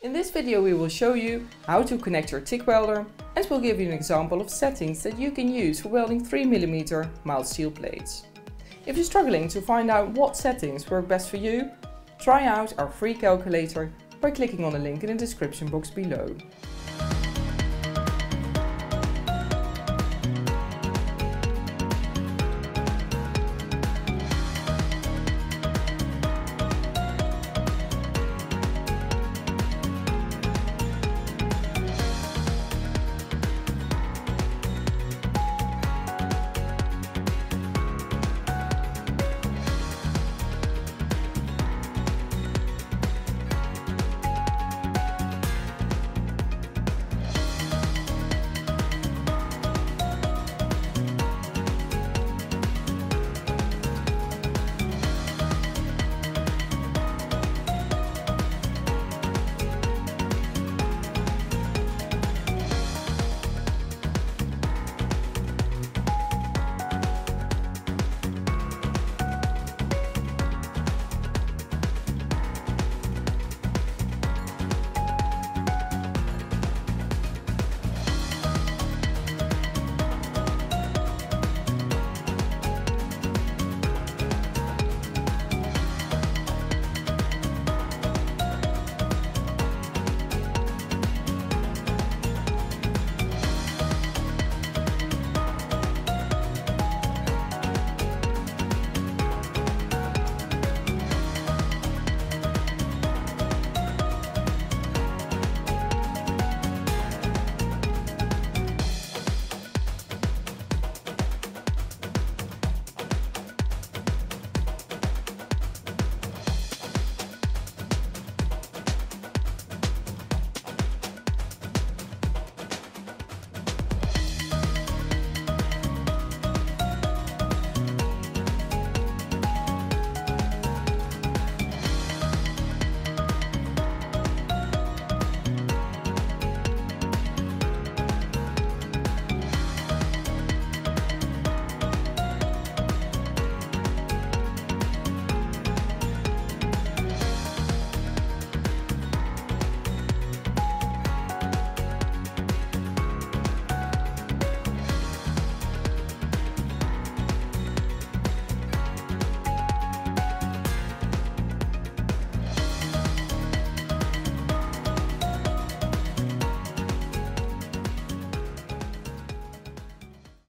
In this video we will show you how to connect your TIG welder and we'll give you an example of settings that you can use for welding 3mm mild steel plates. If you're struggling to find out what settings work best for you, try out our free calculator by clicking on the link in the description box below.